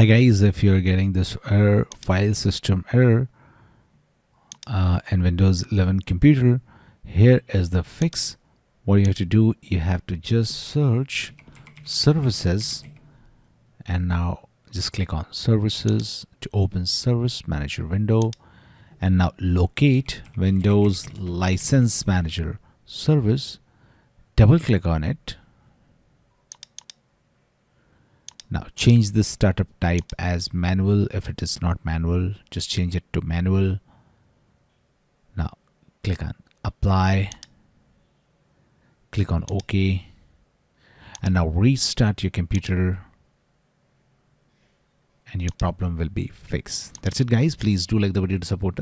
hi guys. If you're getting this error file system error uh, in Windows 11 computer here is the fix. What you have to do you have to just search services. And now just click on services to open service manager window. And now locate Windows license manager service. Double click on it now change the startup type as manual. If it is not manual just change it to manual. Now click on apply. Click on ok. And now restart your computer and your problem will be fixed. That's it guys. Please do like the video to support us